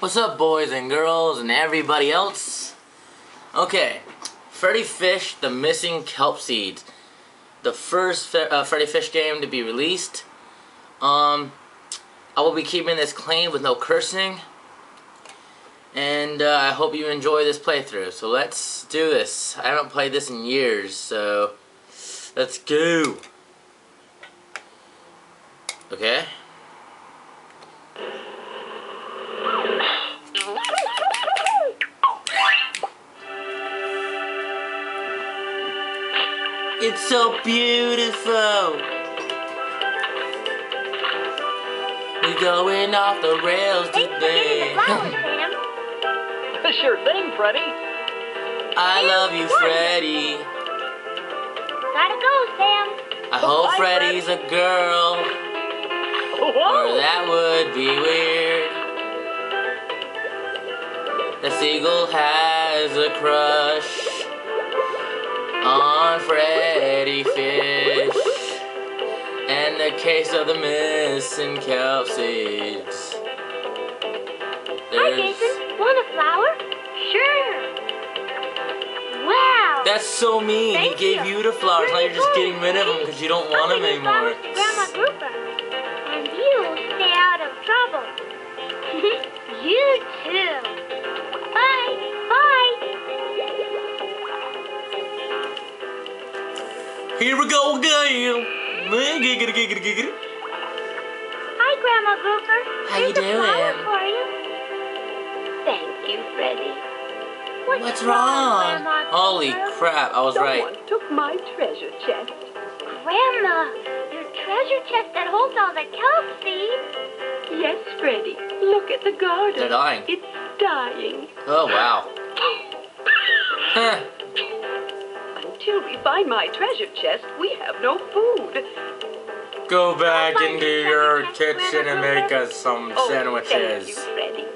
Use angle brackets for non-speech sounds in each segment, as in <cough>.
What's up, boys and girls and everybody else? Okay, Freddi Fish, The Missing Kelp Seeds. The first uh, Freddi Fish game to be released. Um, I will be keeping this clean with no cursing. And uh, I hope you enjoy this playthrough. So let's do this. I haven't played this in years, so let's go. Okay. So beautiful. We're going off the rails Thanks today. getting the flowers, <laughs> Sam. Sure thing, Freddi. I love you, Freddi. Gotta go, Sam. I hope Bye, Freddi's a girl, or that would be weird. The seagull has a crush on Freddi Fish. And the case of the missing kelp seeds. Hi, Jason. Want a flower? Sure. Wow. that's so mean. Thank he gave you. you the flowers. Now you're just getting rid of them because you don't want them anymore. Grandma Grouper. Here we go again. Giggity, giggity, giggity. Hi, Grandma Grouper. How you Here's flower doing? for you. Thank you, Freddi. What's, What's wrong? Grandma Holy crap, I was right. Someone took my treasure chest. Grandma, your treasure chest that holds all the kelp seeds. Yes, Freddi. Look at the garden. They're dying. It's dying. Oh, wow. <laughs> Huh. Until we find my treasure chest, we have no food. Go back into your kitchen and make us some Oh, thank you, sandwiches. Freddi.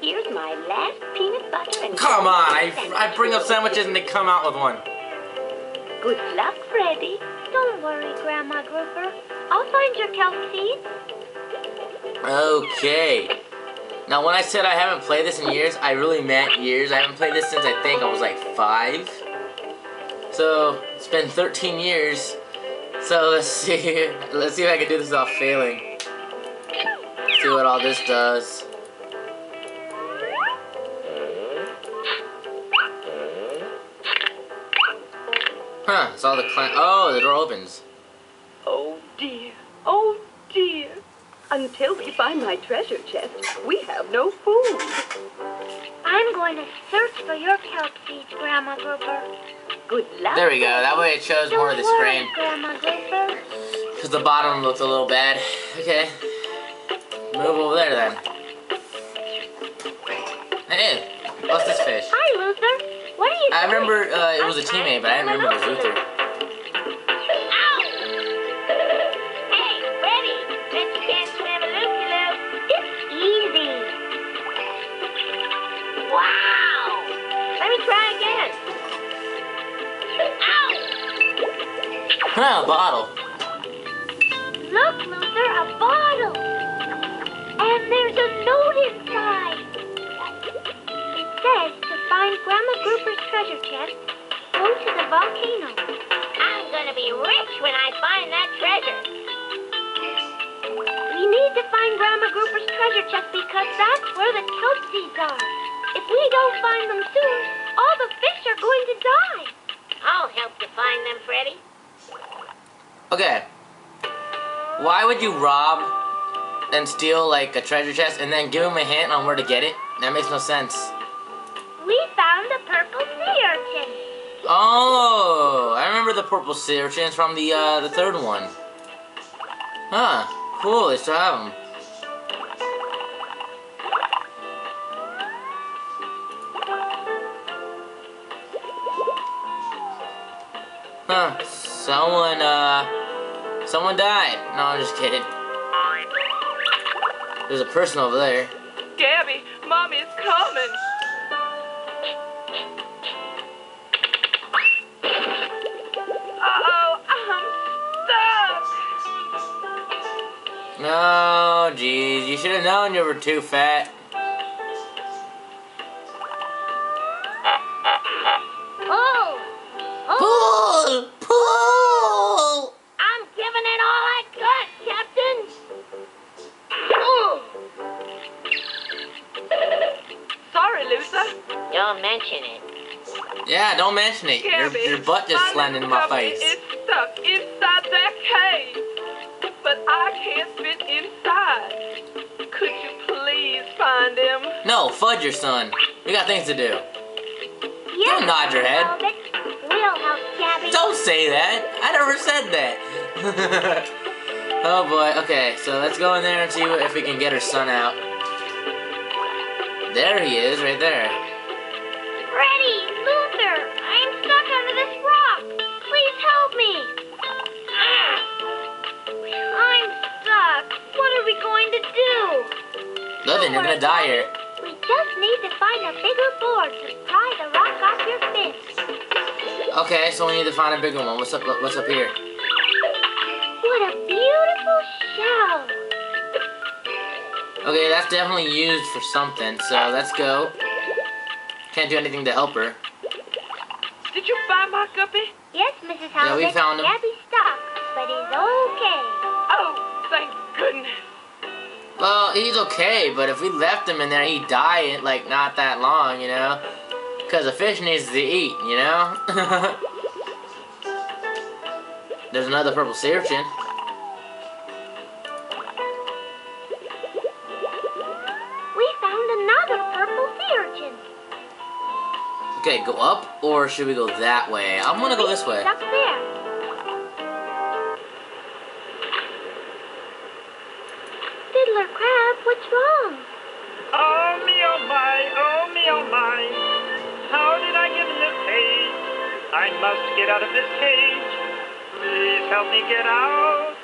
Here's my last peanut butter and Come on, I. I bring up sandwiches and they come out with one. Good luck, Freddi. Don't worry, Grandma Grouper. I'll find your kelp seeds. Okay. Now, when I said I haven't played this in years, I really meant years. I haven't played this since I think I was like five. So, it's been 13 years. So, let's see. <laughs> Let's see if I can do this without failing. Let's See what all this does. Huh, it's all the clan. Oh, the door opens. Oh dear. Oh dear. Until we find my treasure chest, we have no food. I'm going to search for your kelp seeds, Grandma Grouper. Good luck. There we go. That way it shows more of the worry, screen. Because the bottom looks a little bad. Okay. Move over there then. Hey, what's this fish? Hi, Luther. What are you I doing? remember uh, it was a teammate, but I didn't remember it was Luther. Huh, a bottle. Look, Luther, a bottle. And there's a note inside. It says to find Grandma Grouper's treasure chest, go to the volcano. I'm gonna be rich when I find that treasure. We need to find Grandma Grouper's treasure chest because that's where the kelp seeds are. If we don't find them soon, all the fish are going to die. I'll help you find them, Freddi. Okay. Why would you rob and steal like a treasure chest and then give him a hint on where to get it? That makes no sense. We found a purple sea urchin. Oh, I remember the purple sea urchins from the uh, the third one. Huh. Cool. They still have them. Huh. Someone, uh, someone died. No, I'm just kidding. There's a person over there. Gabby, Mommy's coming. Uh-oh, I'm stuck. No, jeez. You should have known you were too fat. Don't mention it. Yeah, don't mention it. Your, your butt just my slammed into my gummy face. is stuck inside that cage. But I can't fit inside. Could you please find him? No, fudge your son. We got things to do. Yeah, Don't nod your head. We'll help Gabby. Don't say that. I never said that. <laughs> oh boy. Okay, so let's go in there and see if we can get her son out. There he is, right there. Gonna die here. We just need to find a bigger board to pry the rock off your fist. Okay, so we need to find a bigger one. What's up? What's up here? What a beautiful shell. Okay, that's definitely used for something. So let's go. Can't do anything to help her. Did you find my guppy? Yes, Mrs. Yeah, we found him. Gabby's stuck, but he's okay. Oh, thank goodness. Well, he's okay, but if we left him in there, he'd die in like not that long, you know. Because a fish needs to eat, you know. <laughs> There's another purple sea urchin. We found another purple sea urchin. Okay, go up, or should we go that way? I'm gonna go this way. I must get out of this cage. Please help me get out.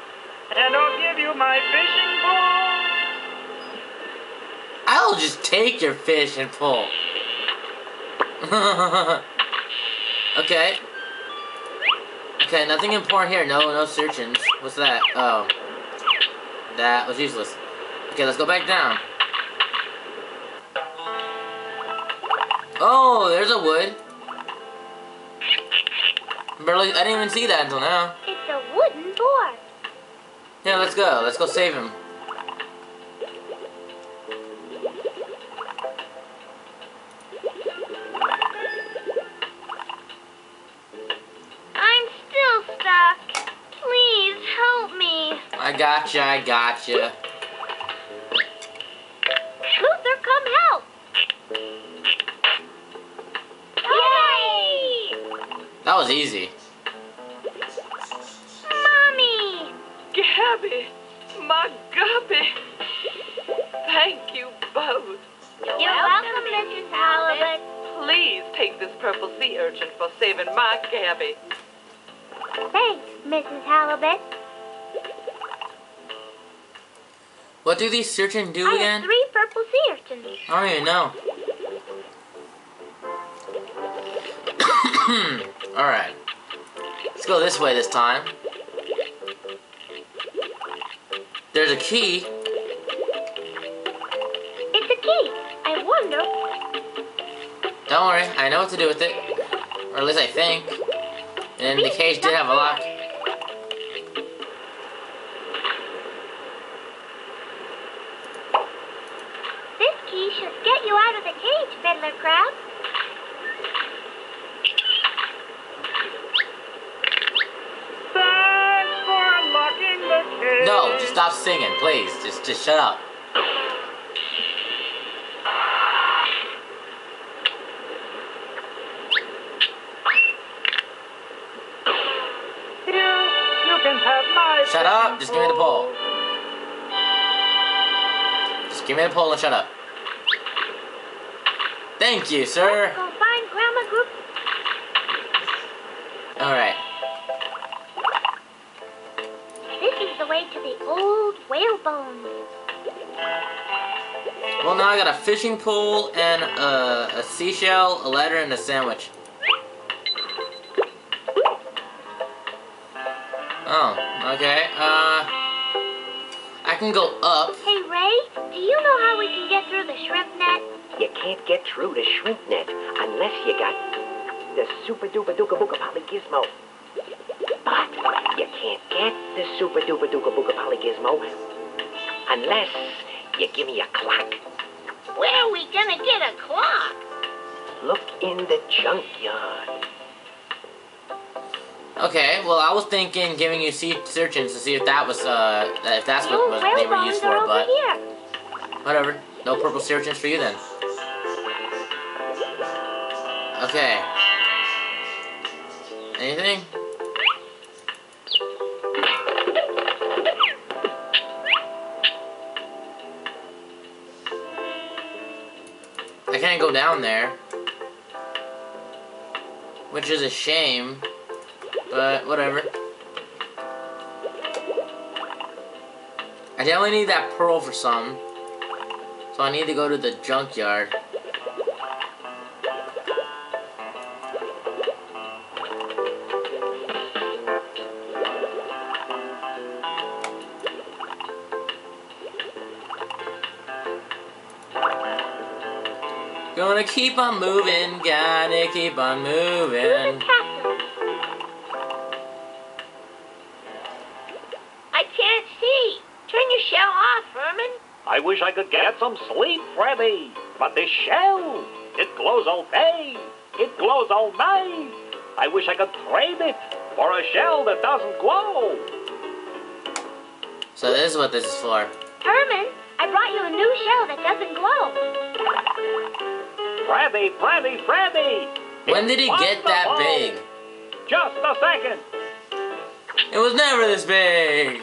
And I'll give you my fishing pole. I'll just take your fish and pull. <laughs> okay. Okay, nothing important here. No, no searchings. What's that? Oh. That was useless. Okay, let's go back down. Oh, there's a wood. Barely, I didn't even see that until now. It's a wooden door. Yeah, let's go. Let's go save him. I'm still stuck. Please help me. I gotcha, I gotcha. Luther, come help. Yay! That was easy. Mommy! Gabby, my guppy. Thank you both. You're welcome, Mrs. Halibut. Please take this purple sea urchin for saving my Gabby. Thanks, Mrs. Halibut. What do these searching do I have again? three purple sea urchins. I don't even know. <coughs> <coughs> <coughs> Hmm. Alright. Let's go this way this time. There's a key. It's a key. I wonder. Don't worry, I know what to do with it. Or at least I think. And the cage did have a lock. Stop singing, please. Just just shut up. Here, you can have my Shut up, just give me the pole. pole. Just give me the pole and shut up. Thank you, sir. I got a fishing pole and a, a seashell, a ladder, and a sandwich. Oh, okay. Uh, I can go up. Hey, Ray, do you know how we can get through the shrimp net? You can't get through the shrimp net unless you got the super duper duper booga poly gizmo. But you can't get the super duper duper booga poly gizmo unless you give me a clock. Where are we gonna get a clock? Look in the junkyard. Okay, well, I was thinking giving you sea searchings to see if that was, uh, if that's what Those was, they were used for, but here. whatever. No purple searchings for you then. Okay. Anything? Can't go down there. Which is a shame. But whatever. I definitely need that pearl for some. So I need to go to the junkyard. Gonna keep on moving, gotta keep on moving. I can't see. Turn your shell off, Herman. I wish I could get some sleep, Freddi. But this shell, it glows all day. It glows all night. I wish I could trade it for a shell that doesn't glow. So this is what this is for. Herman, I brought you a new shell that doesn't glow. Freddi, Freddi, Freddi. When did he get that wonderful. big? Just a second. It was never this big.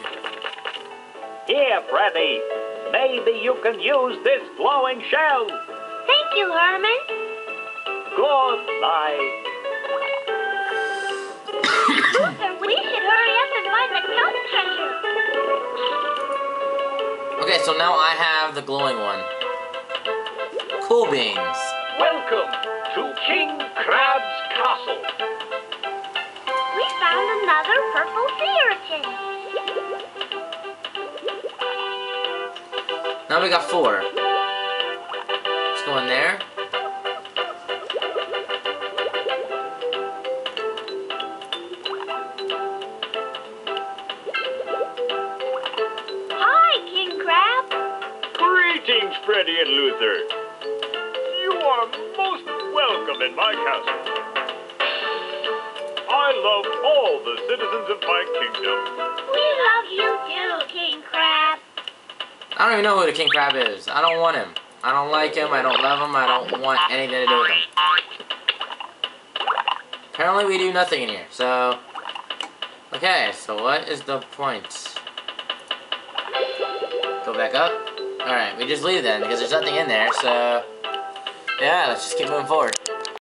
Here, Freddi. Maybe you can use this glowing shell. Thank you, Herman. Good night. Luther, <coughs> we should hurry up and find the kelp treasure. Okay, so now I have the glowing one. Cool beans. Welcome to King Crab's castle. We found another purple sea urchin. Now we got four. Let's go in there. Greetings, and Luther. You are most welcome in my castle. I love all the citizens of my kingdom. We love you too, King Crab. I don't even know who the king crab is. I don't want him. I don't like him. I don't love him. I don't want anything to do with him. Apparently we do nothing in here, so... Okay, so what is the point? Go back up? Alright, we just leave then, because there's nothing in there, so... Yeah, let's just keep moving forward.